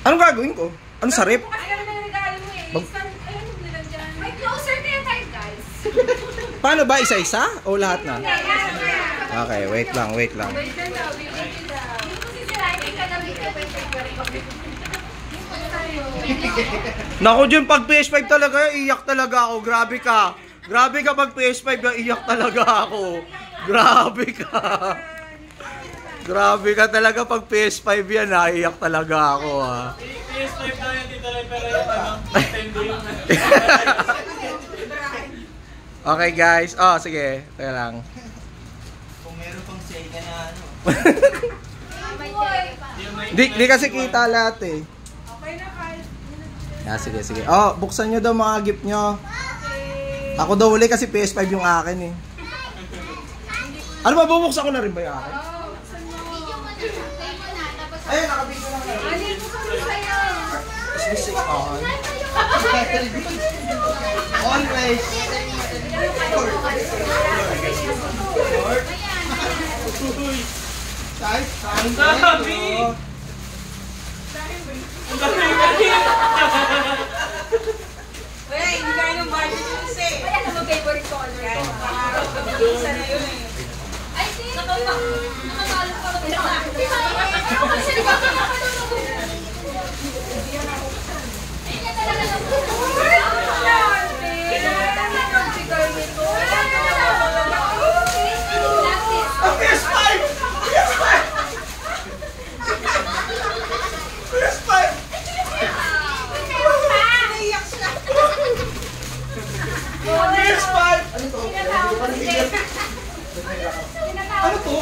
Anong gagawin ko? Ano sa kami ng regalo mo eh. Bag- Isang, dyan. May closer tayo, guys. Paano ba? Isa-isa? O lahat na? Okay, wait lang, wait lang. Wait lang daw, wait lang daw. Hindi ko sisirahin ka na, wait lang, wait lang, wait lang. Naku, dyan pag PS5 talaga, iyak talaga ako. Grabe ka. Grabe ka pag PS5, iyak talaga ako. Grabe ka. Grabe ka talaga pag PS5 yan, naiyak talaga ako ha. PS5 na yan, dito lang pero yung ano, Nintendo yung Okay guys, oh sige, teka lang. Kung meron pang Sega na ano. Di, di kasi kita lahat eh. Okay na, Carl. Ah, sige, sige. Oh, buksan nyo daw mga gift nyo. Ako daw uli kasi PS5 yung akin eh. Ano ba, bubuksan ko na rin ba yung akin? Ayun, nakabigyo lang. Alin mo kami sa'yo. Music on. Always. Saan? Saan? Sabi! Ang dami Wala, hindi kaya ng budget yung isa eh. Kaya naman favorite color ko. ko isa na yun eh. Ay, di. Nakatalo pa ako. Ako kasi nagkakakalo Ay, yan talaga na po. Ang PS5! PS5! PS5! Naiyak siya. PS5! Ano to? Ano to?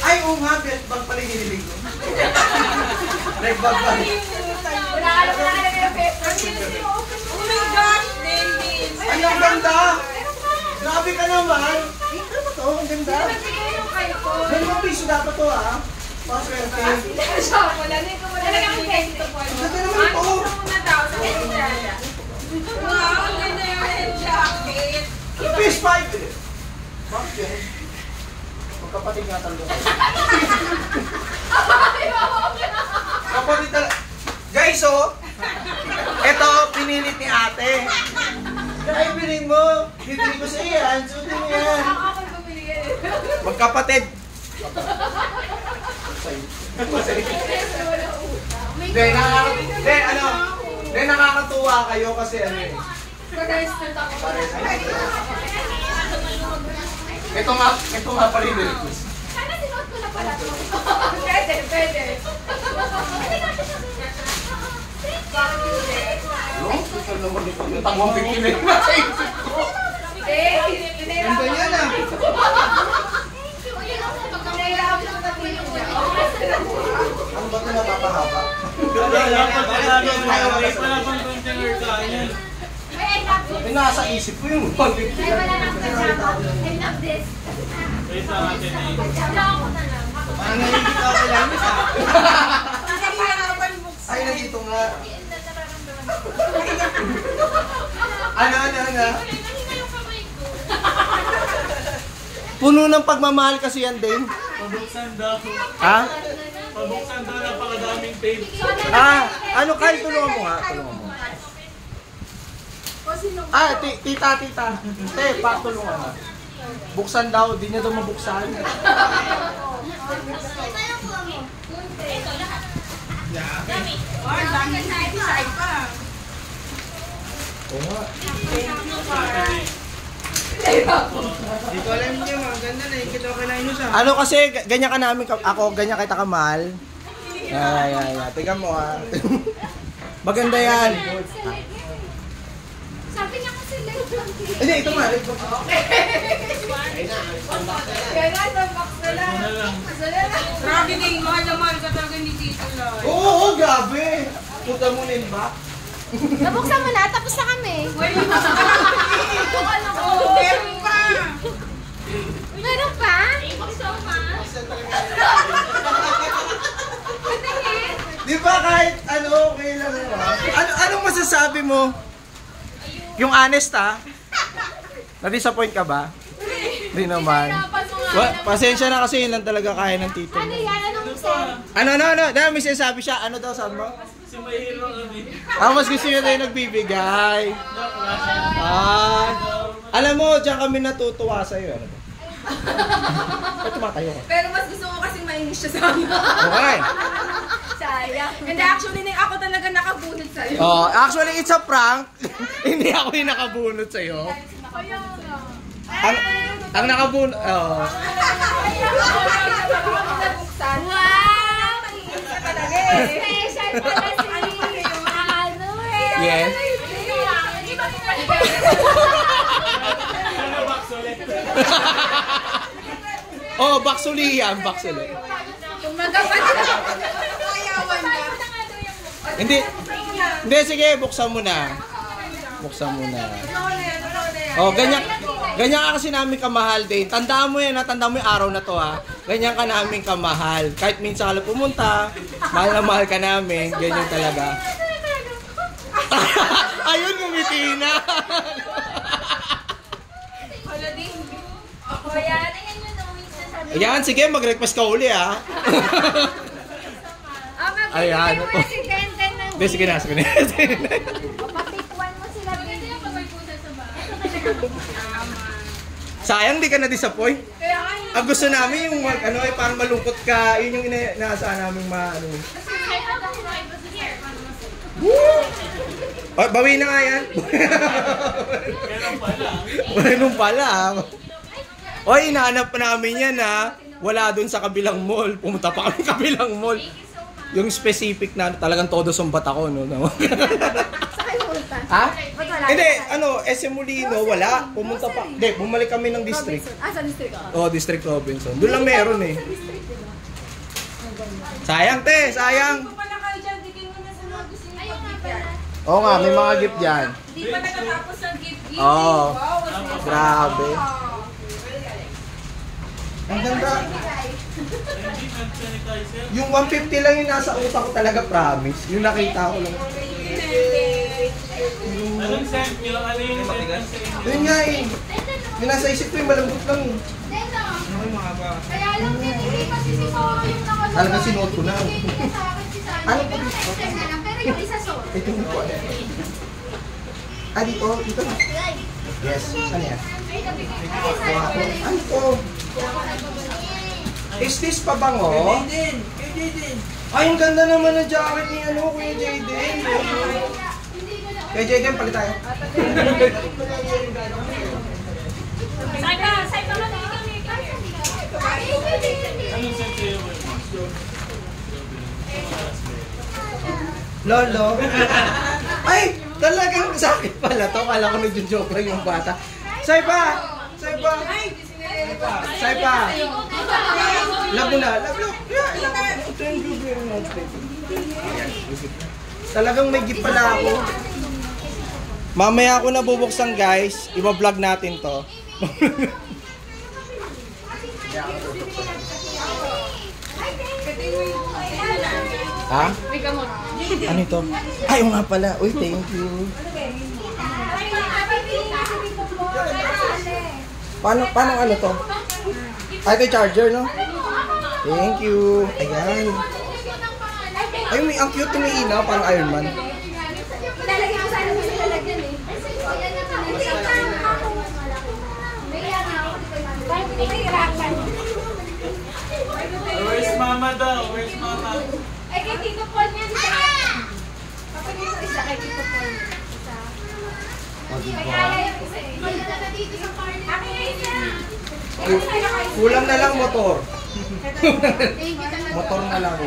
Ay, oo nga, belt bag pala yung hinilig ko. Like bag bag. Oh my gosh, Dennis! Ay, ang ganda! Grabe ka naman! Eh, ano ba to? Ang ganda! Dalawang piso dapat to ah. Paswerte. Wow, ang ganda yung jacket. Ano PS5 eh? Bakit yan? Magkapatid nga talaga. Kapatid talaga. Guys, oh! Ito, pinilit ni ate. Ay, bilhin mo. Bibili ko sa iyan. Sutin mo yan. Magkapatid. Hindi, nakaka... Hindi, ano? Hindi, nakakatuwa kayo kasi ano eh. Pares. Na pala to. Pwede, pwede. No? Ito naman ito. Yung tagwang pikinig na sa isip ko. Eh, Ganda yan ah. Ano ba ito napapahaba? Wala lang pag wala nang wala wala pang container kaya. Eh, nasa isip ko yung pag-pikinig. I love this. Wait sa atin eh. Wala ako na lang. Parang nalilito ako kay Lamis buksan. Ay, nandito nga. Ano, ano, ano? Puno ng pagmamahal kasi yan, Dane. Pabuksan daw. Ha? Pabuksan daw napakadaming tape. Ah, ano, Kyle, tulungan mo nga. Tulungan mo. Ah, ti- tita, tita. Te, pa, tulungan nga. Buksan daw, di niya daw mabuksan. Oo nga. Hindi ko alam niya, ganda na. Ikita ko ah. Ano kasi, ganyan ka namin, ako, ganyan kita kamahal. Yan, yan, yan. Tingnan mo ha. Maganda yan. Sabi niya kasi late lang. Hindi, ito nga. ito. Kaya nga, sa box na lang. Na. Grabe na yung mahal na mahal ka talaga ni Tito Lloyd. Oo, oo, grabe. Puta mo na ba? Nabuksan mo na, tapos na kami. Meron pa. Meron pa? Di ba kahit ano, okay lang. Ano, anong masasabi mo? Yung honest ha? Na-disappoint ka ba? Hindi naman. Wa, pasensya na kasi yun lang talaga kaya ng tito Ano yan? Anong set? Ano, ano, ano? Dahil may sinasabi siya. Ano daw sabi mo? Si Mahiro kami. Ah, mas gusto nyo tayo nagbibigay. Ah, alam mo, diyan kami natutuwa sa'yo. Ano ba? Ba't tumatayo ka? Pero mas gusto ko kasing mainis siya sa akin. Okay. Sayang. Hindi, actually, na ako talaga nakabunod sa'yo. Oh, actually, it's a prank. Hindi ako yung nakabunot sa'yo. Ang, ang nakabunot, oh. Wow! Special pala si ano eh. Yes. Ano box oh, baksuli yan. Kayawan ka. Hindi, hindi, sige, buksan mo na. Buksan mo na. Oh, ganyan, ganyan ka kasi namin kamahal din. Tandaan mo yan, ha? Tandaan mo yung araw na to, ha? Ganyan ka namin kamahal. Kahit minsan ka lang pumunta, mahal na mahal ka namin. Ganyan talaga. Ayun, ngumiti na. Ayan, sige, mag-request ka uli, ha? Ah, Ayan, Hindi, sige na, sige na. Sayang, di ka na-disappoint. Ang gusto namin yung mag- ano, eh, parang malungkot ka. Yun yung ina- inaasahan namin ma, ano. Oh, bawi na nga yan. Meron pala. Ganun pala. Oy, inahanap pa namin yan ha. Wala dun sa kabilang mall. Pumunta pa kami kabilang mall. Yung specific na talagang todo sumbat ako, no? ha? Hindi, ano, SM Molino, wala. Pumunta pa. Hindi, bumalik kami ng district. Ah, sa district ako. Oh, District Robinson. Doon lang meron eh. Sayang, te, sayang. Kung pala kayo dyan, bigay mo na sa mga gusto niyo pag-gift. Oo nga, may mga gift dyan. Hindi pa natatapos ang gift giving. Oo. Grabe. Ang ganda. Hindi. Yung 150 lang yung nasa utak ko talaga, promise. Yung nakita ko lang. Anong scent nyo? Ano yung scent sa inyo? Yun nga eh. Yung nasa isip ko yung malambot lang eh. Ano yung mga ba? Kaya lang din, hindi kasi si Soro yung nakasunod. Talaga sinuot ko na. Ibigay niya sa akin si Sandy. Ano na lang. Pero yung isa Soro. Ito yung ko. Ah, dito. Dito. Yes. Ano yan? Ano to? Is this pabango? Jaden! Kay Jaden! Ay, ang ganda naman ng jacket ni ano, Kuya Jaden. Kaya Jaden, palit tayo. Say pa, say pa lang. Anong scent sa'yo? Lolo. Ay, talagang sakit pala to. Kala ko nagjo-joke lang yung bata. Say pa! Say pa! Say pa! Labo na. Labo na. Talagang may gift pala ako. Mamaya ako na bubuksan guys. Iba-vlog natin to. ha? Ano ito? Ay, nga pala. Uy, thank you. Paano, paano ano to? Ay, ito charger, no? Thank you. Ayan. Ay, may, ang cute may ina, parang Iron Man. Ilalagay ko sana sa lalagyan eh. Nahihirapan. Where's mama daw? Where's mama? Eh, kay Tito Paul yan. Kapag yung isa kay Tito Paul. Isa. May kaya yung isa eh. Wala na dito sa car. Akin na isa. Kulang na lang motor. Motor na lang.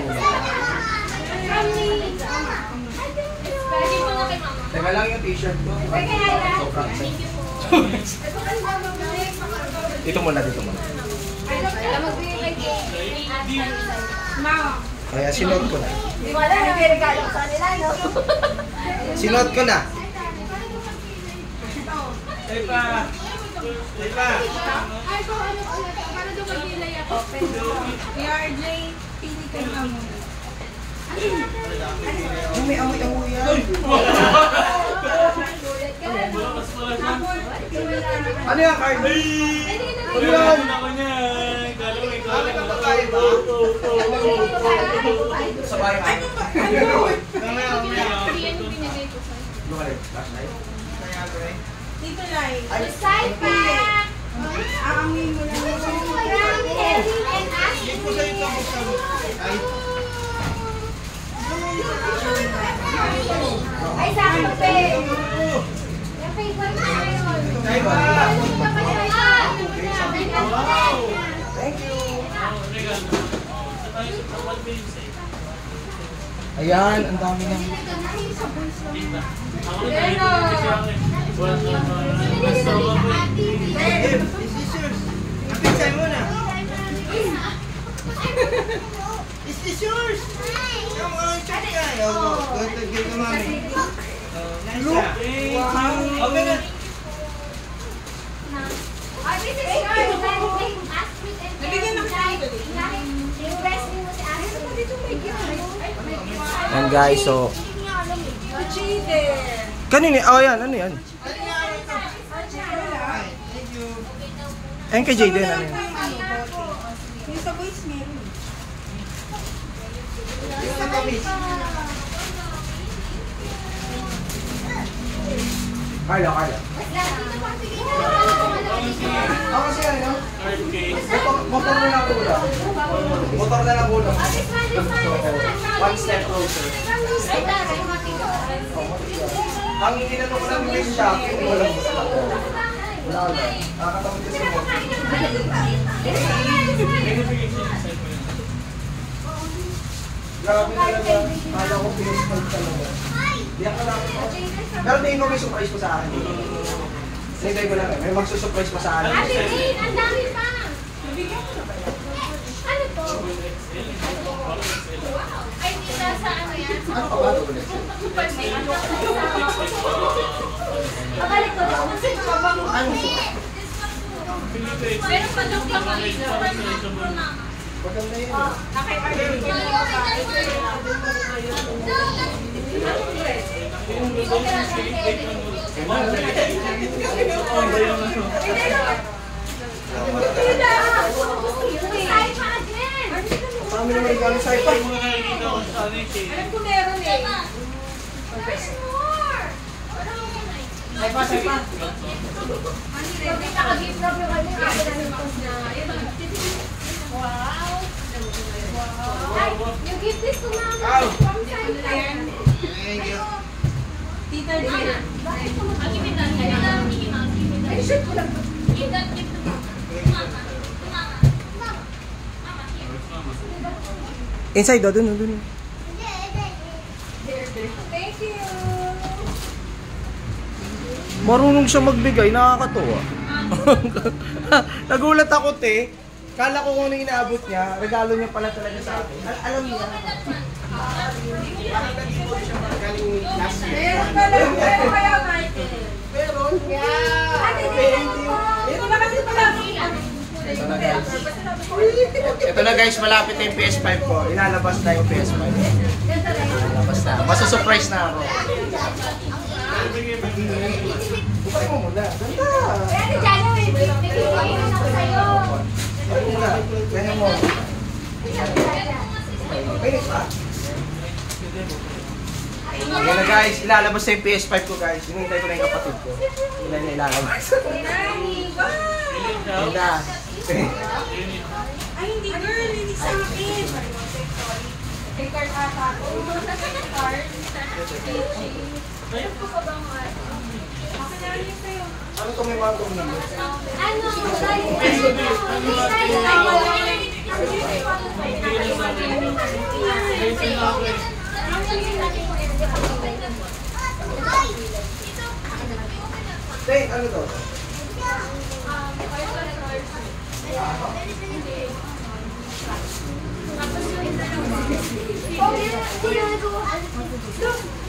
Teka lang yung t-shirt ko. Ay. Sobrang Thank you po. Ito kasi mama mo. Dito muna, dito muna. Kaya sinuot ko na. Di mo alam, nagregalo ko sa kanila, no? Sinuot ko na. Say pa! Say pa! Ay, ko ano ulit. Para doon mag-delay ako. PRJ, pili ka na mo. Ay, may amoy-amoy yan. Ano yan, Cardi? Ano yan? Ako niya. Mo ikaw. Bakit ang babae ba? Oo, oo, oo, oo. Sa bahay. Ay, Dito Lai. Side pa! Aangin mo lang yung From Ellie and Ashley. Ay, Ay, sa akin pa eh. Yung kapatid ko. Wow! Thank you. Ayan, ang dami na ako eh. Wala na guys, so... Kanini? Oh, yan. Ano yan? Ayun kay Jayden. Ano yan? Yung sa boys meron. Yung katamis. Carla, Carla. Ako kasi ano? Motor, motor na lang ulo. Motor na lang. One step closer. Ang ginano ko lang yung shopping, walang Wala wala. Nakakatawag kasi mo. Grabe talaga. Kala ko PS5 talaga. Di ako lang. Pero ko may surprise pa sa akin. Hinintay ko lang eh. May magsusurprise pa sa akin. Ate Jane, ang dami pa. Ano to? Ay, kita sa ano yan? Ano pa ba ito ulit? Pabalik ko. Kasi mabang Ano? Pero pa ka pa Maganda yun. Marami naman regalo sa iPad. Yung mga nakikita ko sa ano eh. Alam ko meron eh. There's more! Ay pa, ay pa. Sabi naka-gift wrap yung ano, yung ako namin post na, yun. Wow! Ay, you give this to mama. Ow. From Saipan. Thank you. Tita Dia. Bakit ko mag-gimitan? Ay, shit ko lang. Inside daw, dun, dun. Thank you. Marunong siya magbigay, nakakatuwa. Nagulat ako, te. Kala ko kung ano inaabot niya, regalo niya pala talaga sa akin. Al- alam niya. Meron pala. Meron na guys. Ito na guys, malapit na yung PS5 ko. Ilalabas na yung PS5. Ilalabas na. Masusurprise na ako. Bukay mo muna. Ganda. Jano, may gift. Nagiging ako sa'yo. Ganyan mo. Mainit pa? Yan na guys, ilalabas na yung PS5 ko guys. Hinihintay ko na yung kapatid ko. Hindi na ilalabas. Ganda. Ay, hindi girl. Hindi sa akin. May card ata ako. Card. Ayun ko ba nga? Akin na rin sa'yo. Ano to may mga tumingin? Ano? Hey, ano to? Look,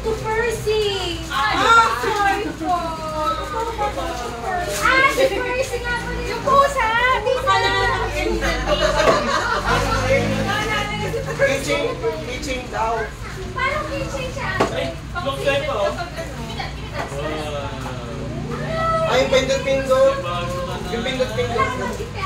to Percy! Ah, sorry po! Ah, si Percy nga po Yung pusa! Tita! Kitchen, kitchen daw. Parang kitchen siya. Ay, look tayo pa oh. Ay, yung pindot-pindot. Bago ka na. Yung pindot-pindot.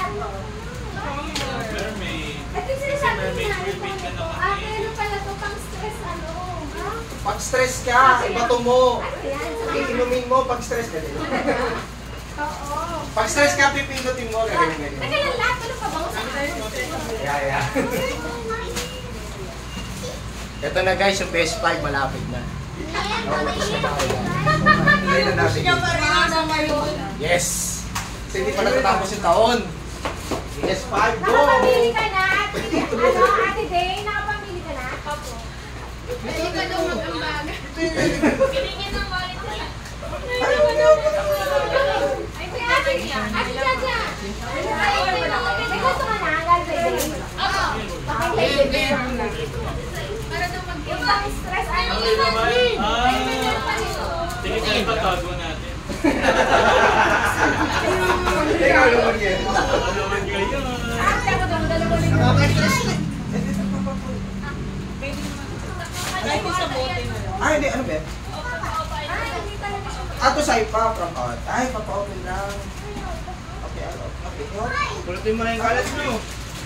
Ko, ah, meron pala to pang stress, ano, ha? Pag stress ka, ibato mo. Ano yan? Iinumin mo pag stress ka din. Oo. Pag stress ka, pipindutin mo. Ganyan, ganyan. Teka lang, lahat ano pa ba? Yeah, yeah. Ito na guys, yung PS5 malapit na. Tuloy na natin. Yes! Kasi hindi pa natatapos yung taon. PS5, go! Nakapamili ka na? Ano, Ate Day? Nakapamili ka na? Opo. Hindi ka daw mag-ambag. Kilingin ng wallet nila. Ay, si Ate Ate Jaja. Ay, may gusto ka na? Ate Day? Oo. Ate Day? Para daw mag Yung stress, ano Okay yun? naman. Ah, Ano sige kayo patago natin. Ikaw naman yan. Alaman kayo. Ate, ako daw, dalawa rin. Ah, hindi. Ano ba? yan? Ay, hindi talaga siya. Ato sa ipa from out. Ay, papa-open lang. Okay, ano? Okay. Pulutin mo na yung kalat nyo.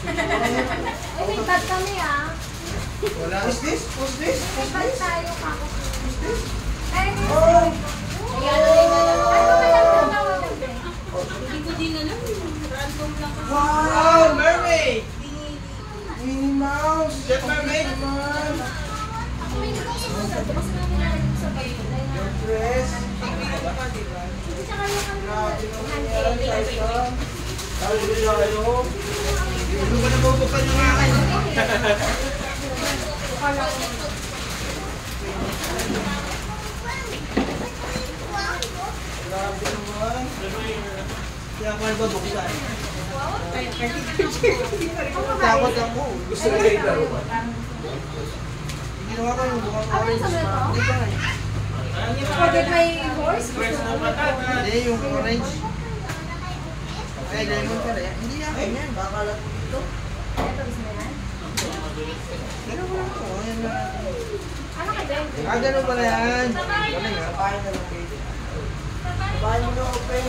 Ay, may bad kami ah. Wala. Who's this? Who's this? May bad tayo kako. Ay, Oh! ano ba lang tawag Wow! Mermaid! Minnie Mouse! Jet Mermaid! Your dress! Grabe naman yan, Saika. Sabi ko siya kayo. Ano ba nabubuksan yung akin? Grabe naman. Kaya ako nabubuksan. Takot ako. Gusto na kayo laro ba? Ginawa ko yung buka ko Ano orange. yung sabi ko? Forget my horse? Hindi, yung orange. Ay, lemon pala yan. Hindi akin yan. Baka lang ito. Ito, gusto mo yan? Ganun ko lang na. Ano ka? Ah, ganun pala yan. Ah. Kapain na lang kayo. Kapain mo na open.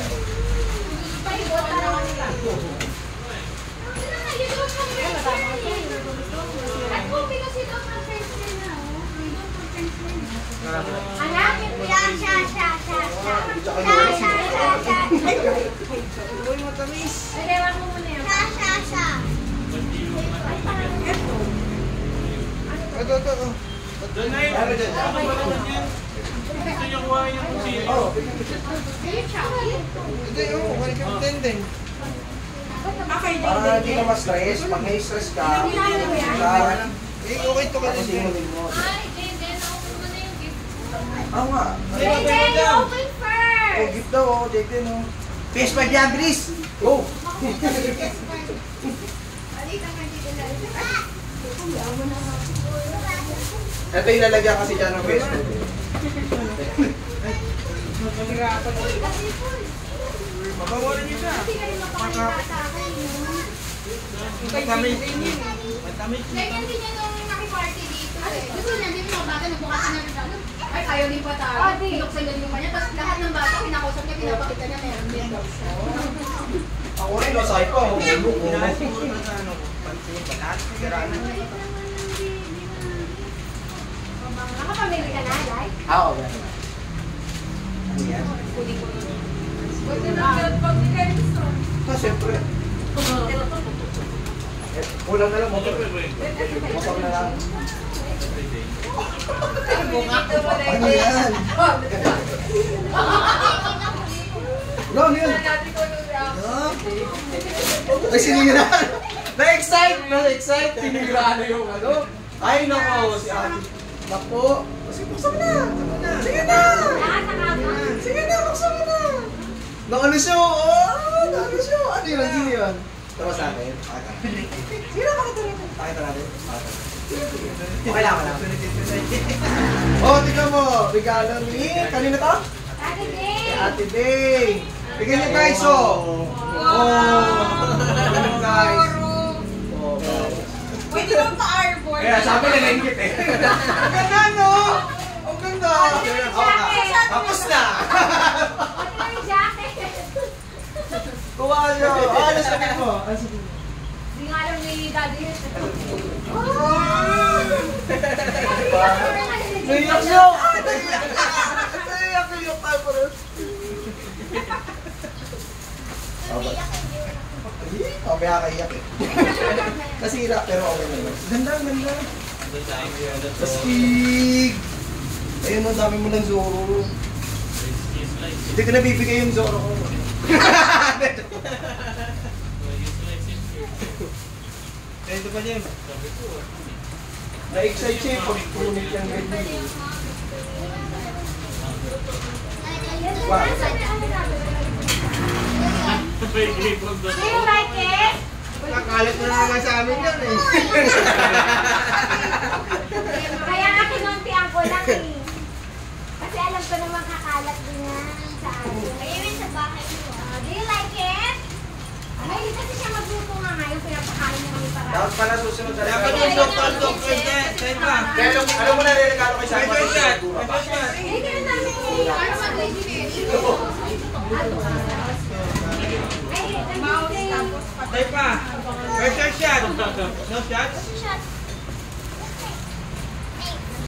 Anak, siya, siya, siya, siya, siya. Siya, siya, siya, siya. Uy, matamis. Nagawa mo muna yun. Siya, siya, siya. Ito, ito, ito. Doon na yun. Gusto niyo kuha yung. Oh, Hindi, ka yung tenden. para hindi ka ma-stress. Pag na-stress ka, Eh, okay to ka tapos din. inumin mo. Ay, Jaden, open mo na yung gift. Oo nga. You open Oh, first. gift daw, oh. Take din, oh. PS5 yan, bilis! Go! Ito yung lalagyan kasi dyan ng PS5. Mabawalan niyo siya. Matamis. Matamis. Ganyan din yan nung nakiparty dito. eh. Gusto niya, di ba mga bata, nagbukasan na rin. Ay, ayaw ni Pata. Ah, di. Pinuksan niya yung kanya. Tapos lahat ng bata, kinakausap niya, pinapakita niya, meron din. Ako rin, lasay pa, oh. Bulok, oh. Pinasiguro na sa ano ko. Pansin, lahat sigurado. Nakapamili ka na? Ah, oo, ganun. Ano yan? Ah, siyempre. Eh, Kulang na lang, motor. Motor na lang. Ano yan? Wala, ano yan? Ay, sinira. Na-excite! Na-excite! Sinira na yung ano. Ay, nako, si ate. Nako. Sige, buksan mo na. Sige na. Sige na, buksan mo na. Naano siya, oh! Naano siya. Ano yun? Sino yun? Tama sa akin. Pakita natin. Sige na, pakita natin. Pakita natin. Okay lang, okay lang. Oh, tingnan mo. Regalo ni... Kanina to? Ate Day. Ate Day. Bigyan niyo guys, oh. Oh. Bigyan guys. Oh. Pwede bang pa-arbor? Kaya sabi na naingit eh. Ang ganda, no? Ang ganda. Tapos na. Kuha niyo. Ah, ano mo? Ano sabihin mo? Hindi nga alam ni Daddy yun. Diba? Ano Naiyak siya! Naiyak yung tayo pa rin. Mamaya kaiyak eh. Nasira pero okay naman. Ganda, ganda. Astig! Ayun, ang dami mo ng Zoro. Hindi ko nabibigay yung Zoro ko. Ito pa niya. Na-excite siya yung pag-punit yung ganyan. Wow. May grip of the Do you like it? Kakalat na naman sa amin yan eh. Kaya nga kinuntian ko lang eh. Kasi alam ko naman kakalat din yan sa akin. Ayun sa bahay mo. Ah, do you like it? Ay, kasi siya magluto nga ngayon, pinapakain niya kami para. Dapat pala susunod na Dapat yung doktor, doktor, tayo pa. Kaya alam, alam mo na regalo kay Sama. Ito shot, ito shot. Eh, ganun namin eh. Ano mag-engineer? Ay, nandito eh. Tayo pa. Pressure É chateado. Chateado? Chateado.